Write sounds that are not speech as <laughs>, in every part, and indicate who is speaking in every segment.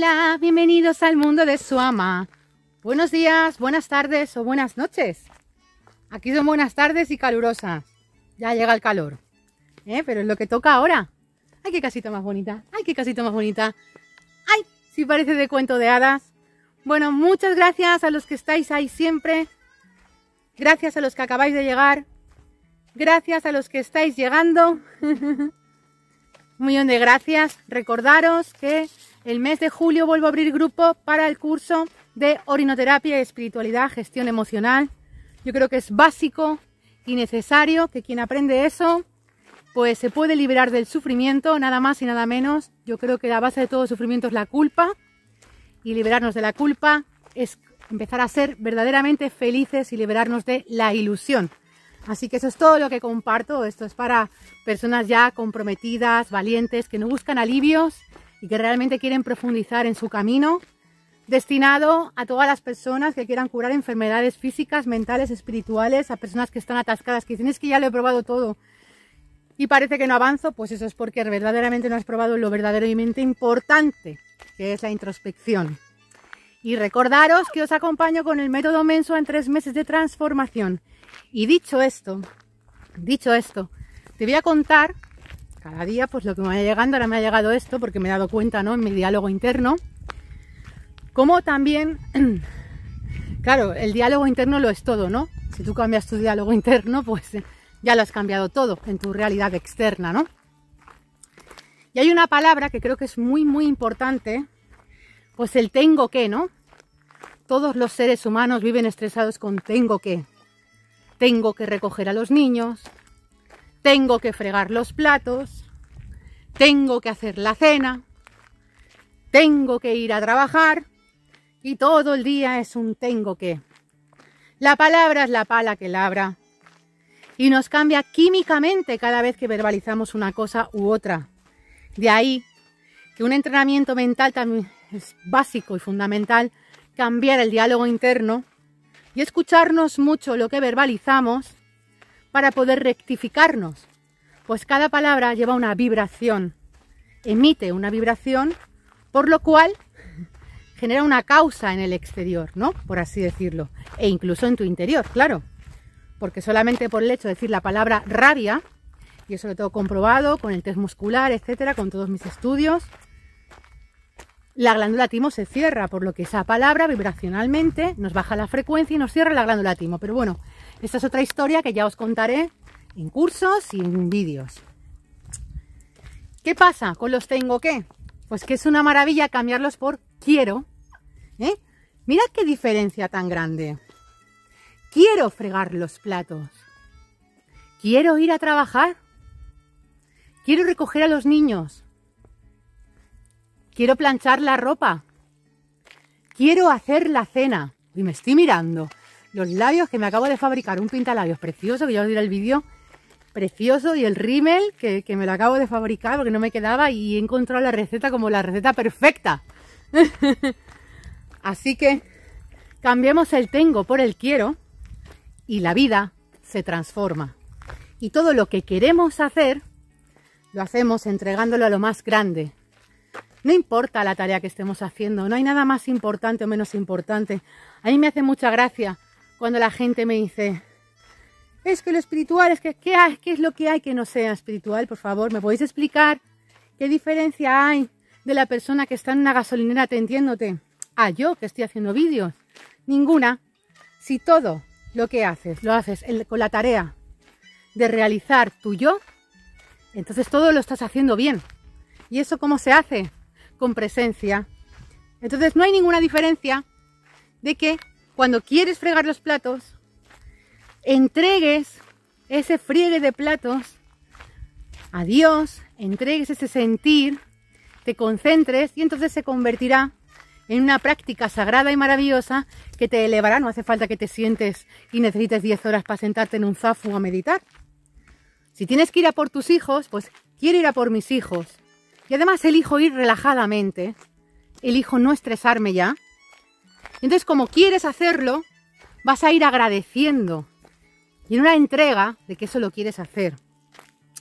Speaker 1: Hola, bienvenidos al mundo de su ama. Buenos días, buenas tardes o buenas noches. Aquí son buenas tardes y calurosas. Ya llega el calor. ¿eh? Pero es lo que toca ahora. ¡Ay, qué casita más bonita! ¡Ay, qué casita más bonita! ¡Ay! Si parece de cuento de hadas. Bueno, muchas gracias a los que estáis ahí siempre. Gracias a los que acabáis de llegar. Gracias a los que estáis llegando. <laughs> Un millón de gracias. Recordaros que el mes de julio vuelvo a abrir grupo para el curso de orinoterapia espiritualidad, gestión emocional. Yo creo que es básico y necesario que quien aprende eso pues se puede liberar del sufrimiento, nada más y nada menos. Yo creo que la base de todo sufrimiento es la culpa y liberarnos de la culpa es empezar a ser verdaderamente felices y liberarnos de la ilusión. Así que eso es todo lo que comparto. Esto es para personas ya comprometidas, valientes, que no buscan alivios y que realmente quieren profundizar en su camino, destinado a todas las personas que quieran curar enfermedades físicas, mentales, espirituales, a personas que están atascadas, que dicen es que ya lo he probado todo y parece que no avanzo, pues eso es porque verdaderamente no has probado lo verdaderamente importante, que es la introspección. Y recordaros que os acompaño con el método Menso en tres meses de transformación. Y dicho esto, dicho esto, te voy a contar cada día pues lo que me vaya llegando, ahora me ha llegado esto porque me he dado cuenta, ¿no? En mi diálogo interno. Como también, <clears throat> claro, el diálogo interno lo es todo, ¿no? Si tú cambias tu diálogo interno, pues <laughs> ya lo has cambiado todo en tu realidad externa, ¿no? Y hay una palabra que creo que es muy, muy importante, pues el tengo que, ¿no? Todos los seres humanos viven estresados con tengo que. Tengo que recoger a los niños, tengo que fregar los platos, tengo que hacer la cena, tengo que ir a trabajar. Y todo el día es un tengo que. La palabra es la pala que labra. Y nos cambia químicamente cada vez que verbalizamos una cosa u otra. De ahí que un entrenamiento mental también es básico y fundamental, cambiar el diálogo interno y escucharnos mucho lo que verbalizamos para poder rectificarnos. Pues cada palabra lleva una vibración, emite una vibración, por lo cual <laughs> genera una causa en el exterior, ¿no? Por así decirlo. E incluso en tu interior, claro. Porque solamente por el hecho de decir la palabra rabia, y eso lo tengo comprobado con el test muscular, etcétera, con todos mis estudios, la glándula timo se cierra, por lo que esa palabra vibracionalmente nos baja la frecuencia y nos cierra la glándula timo. Pero bueno, esta es otra historia que ya os contaré en cursos y en vídeos. ¿Qué pasa con los tengo que? Pues que es una maravilla cambiarlos por quiero. ¿eh? Mirad qué diferencia tan grande. Quiero fregar los platos. Quiero ir a trabajar. Quiero recoger a los niños. Quiero planchar la ropa. Quiero hacer la cena. Y me estoy mirando los labios que me acabo de fabricar. Un pintalabios precioso, que ya os diré el vídeo. Precioso. Y el rímel que, que me lo acabo de fabricar porque no me quedaba. Y he encontrado la receta como la receta perfecta. <laughs> Así que cambiemos el tengo por el quiero. Y la vida se transforma. Y todo lo que queremos hacer, lo hacemos entregándolo a lo más grande, no importa la tarea que estemos haciendo, no hay nada más importante o menos importante. A mí me hace mucha gracia cuando la gente me dice, es que lo espiritual, es que ¿qué, es lo que hay que no sea espiritual? Por favor, ¿me podéis explicar qué diferencia hay de la persona que está en una gasolinera atendiéndote a yo que estoy haciendo vídeos? Ninguna. Si todo lo que haces lo haces con la tarea de realizar tu yo, entonces todo lo estás haciendo bien. ¿Y eso cómo se hace? Con presencia. Entonces no hay ninguna diferencia de que cuando quieres fregar los platos, entregues ese friegue de platos a Dios, entregues ese sentir, te concentres y entonces se convertirá en una práctica sagrada y maravillosa que te elevará. No hace falta que te sientes y necesites 10 horas para sentarte en un zafu a meditar. Si tienes que ir a por tus hijos, pues quiero ir a por mis hijos. Y además elijo ir relajadamente, elijo no estresarme ya. Entonces, como quieres hacerlo, vas a ir agradeciendo y en una entrega de que eso lo quieres hacer.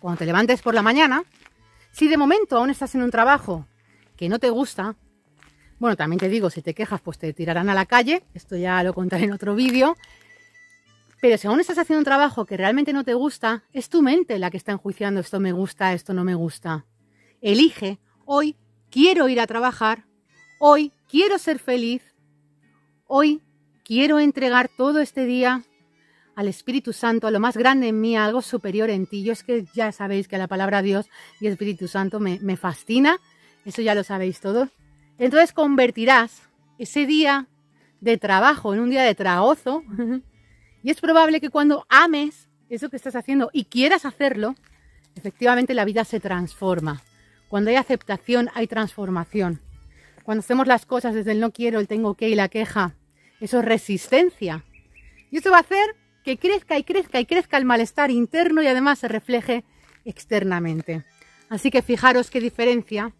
Speaker 1: Cuando te levantes por la mañana, si de momento aún estás en un trabajo que no te gusta, Bueno, también te digo, si te quejas, pues te tirarán a la calle. Esto ya lo contaré en otro vídeo. Pero si aún estás haciendo un trabajo que realmente no te gusta, es tu mente la que está enjuiciando esto me gusta, esto no me gusta. Elige, hoy quiero ir a trabajar, hoy quiero ser feliz, hoy quiero entregar todo este día al Espíritu Santo, a lo más grande en mí, a algo superior en ti. Yo es que ya sabéis que la palabra Dios y Espíritu Santo me, fascina, eso ya lo sabéis todos. Entonces convertirás ese día de trabajo en un día de tragozo <laughs> Y es probable que cuando ames eso que estás haciendo y quieras hacerlo, efectivamente la vida se transforma. Cuando hay aceptación, hay transformación. Cuando hacemos las cosas desde el no quiero, el tengo que y la queja, eso es resistencia. Y eso va a hacer que crezca y crezca y crezca el malestar interno y además se refleje externamente. Así que fijaros qué diferencia.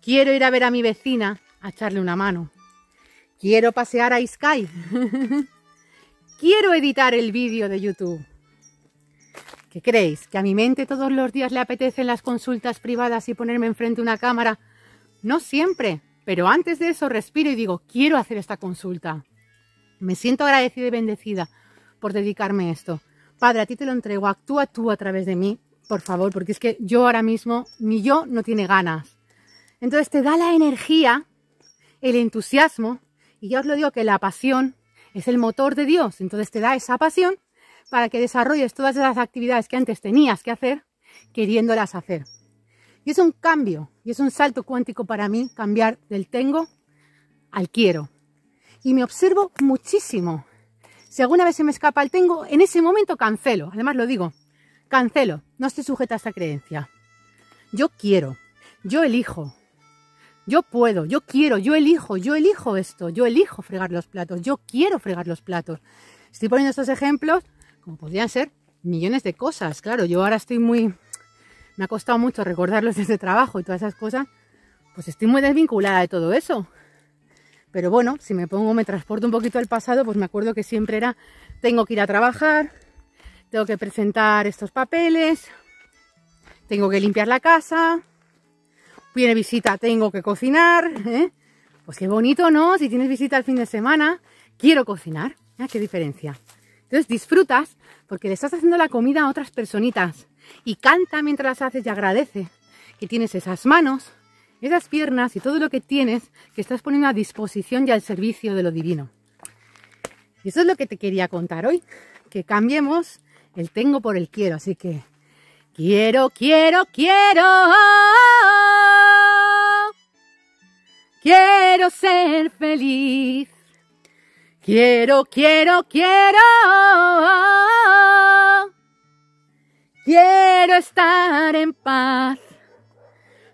Speaker 1: Quiero ir a ver a mi vecina a echarle una mano. Quiero pasear a Sky. <laughs> quiero editar el vídeo de YouTube. ¿Qué creéis? ¿Que a mi mente todos los días le apetecen las consultas privadas y ponerme enfrente una cámara? No siempre, pero antes de eso respiro y digo, quiero hacer esta consulta. Me siento agradecida y bendecida por dedicarme a esto. Padre, a ti te lo entrego, actúa tú a través de mí, por favor, porque es que yo ahora mismo, ni yo no tiene ganas. Entonces te da la energía, el entusiasmo, y ya os lo digo que la pasión es el motor de Dios. Entonces te da esa pasión para que desarrolles todas esas actividades que antes tenías que hacer, queriéndolas hacer. Y es un cambio, y es un salto cuántico para mí cambiar del tengo al quiero. Y me observo muchísimo. Si alguna vez se me escapa el tengo, en ese momento cancelo. Además lo digo, cancelo. No estoy sujeta a esta creencia. Yo quiero, yo elijo, yo puedo, yo quiero, yo elijo, yo elijo esto, yo elijo fregar los platos, yo quiero fregar los platos. Estoy poniendo estos ejemplos como podrían ser millones de cosas. Claro, yo ahora estoy muy... Me ha costado mucho recordarlos <laughs> desde trabajo y todas esas cosas. Pues estoy muy desvinculada de todo eso. Pero bueno, si me pongo, me transporto un poquito al pasado, pues me acuerdo que siempre era, tengo que ir a trabajar, tengo que presentar estos papeles, tengo que limpiar la casa, viene visita, tengo que cocinar. ¿eh? Pues qué bonito, ¿no? Si tienes visita el fin de semana, quiero cocinar. ¿eh? ¿Qué diferencia? Entonces disfrutas porque le estás haciendo la comida a otras personitas. Y canta mientras las haces y agradece que tienes esas manos, esas piernas y todo lo que tienes que estás poniendo a disposición y al servicio de lo divino. Y eso es lo que te quería contar hoy. Que cambiemos el tengo por el quiero. Así que quiero, quiero, quiero. Quiero ser feliz. Quiero, quiero, quiero. Quiero estar en paz.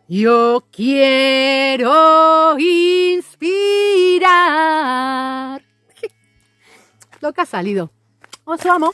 Speaker 1: Yo quiero inspirar. Lo que ha salido. Os amo.